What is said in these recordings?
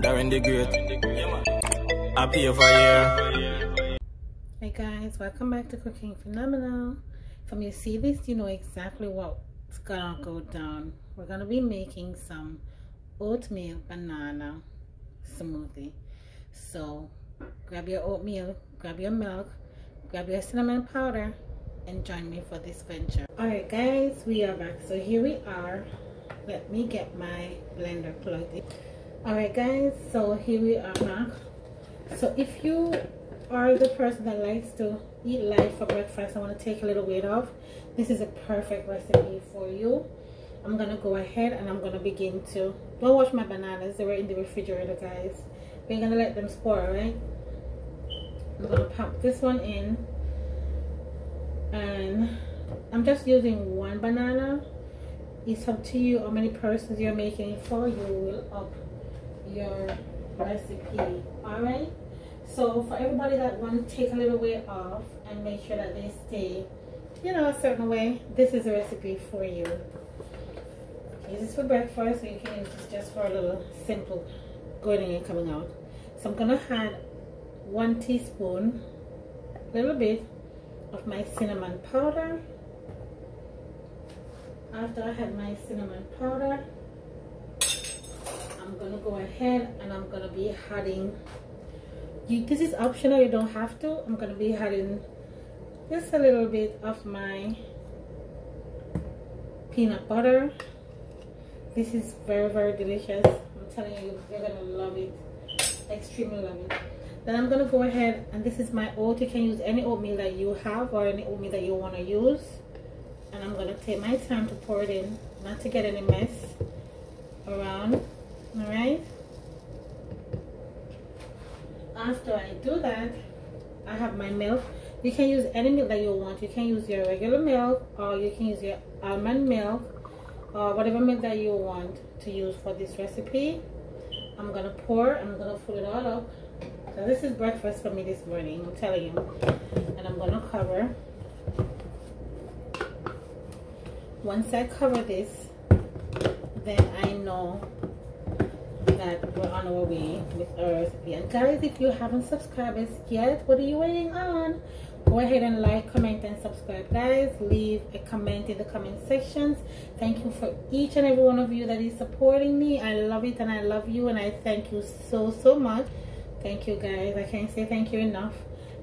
Darren the Great. Happy over here. Hey guys, welcome back to Cooking Phenomenal. From you see this, you know exactly what's gonna go down. We're gonna be making some oatmeal banana smoothie. So grab your oatmeal, grab your milk, grab your cinnamon powder, and join me for this venture. Alright guys, we are back. So here we are. Let me get my blender plugged in. Alright guys, so here we are back. So if you are the person that likes to eat light for breakfast, I want to take a little weight off, this is a perfect recipe for you. I'm to go ahead and I'm to begin to, don't wash my bananas, they were in the refrigerator guys. We're to let them spoil, right? I'm to pop this one in and I'm just using one banana it's up to you how many persons you're making for you will up your recipe all right so for everybody that want to take a little way off and make sure that they stay you know a certain way this is a recipe for you. Use this for breakfast so you can use this just for a little simple going in and coming out. So i'm gonna add one teaspoon a little bit of my cinnamon powder. After I have my cinnamon powder go ahead and I'm gonna be adding you this is optional you don't have to. I'm gonna be adding just a little bit of my peanut butter. This is very very delicious. I'm telling you you're gonna love it. Extremely love it. Then I'm gonna go ahead and this is my oat. You can use any oatmeal that you have or any oatmeal that you want to use. And I'm gonna take my time to pour it in not to get any mess around all right after I do that I have my milk. You can use any milk that you want. You can use your regular milk or you can use your almond milk or whatever milk that you want to use for this recipe. I'm gonna pour I'm gonna fill it all up. So this is breakfast for me this morning I'm telling you. And I'm gonna cover. Once I cover this then I know that we're on our way with our and guys if you haven't subscribed yet. What are you waiting on? Go ahead and like comment and subscribe guys. Leave a comment in the comment sections. Thank you for each and every one of you that is supporting me. I love it and i love you and i thank you so so much. Thank you guys. I can't say thank you enough.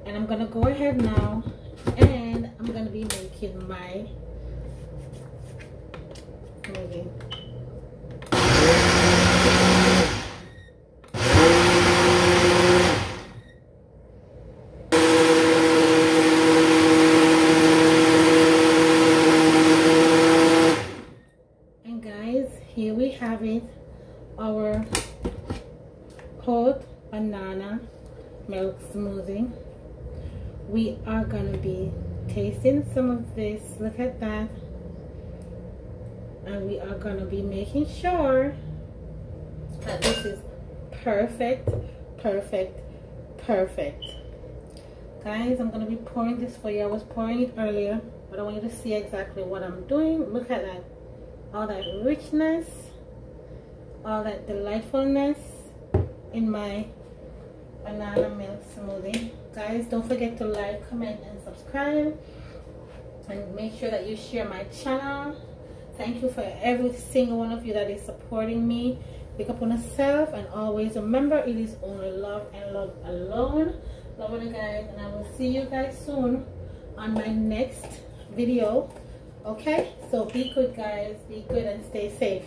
And i'm gonna go ahead now and i'm gonna be making my movie and guys here we have it our hot banana milk smoothie. We are gonna be tasting some of this. Look at that. And we are gonna be making sure that this is perfect perfect perfect. Guys i'm gonna be pouring this for you. I was pouring it earlier but i want you to see exactly what i'm doing. Look at that all that richness all that delightfulness in my banana milk smoothie. Guys don't forget to like comment and subscribe. And make sure that you share my channel. Thank you for every single one of you that is supporting me. Pick up on yourself and always remember it is only love and love alone. Love you guys and i will see you guys soon on my next video okay? So be good guys. Be good and stay safe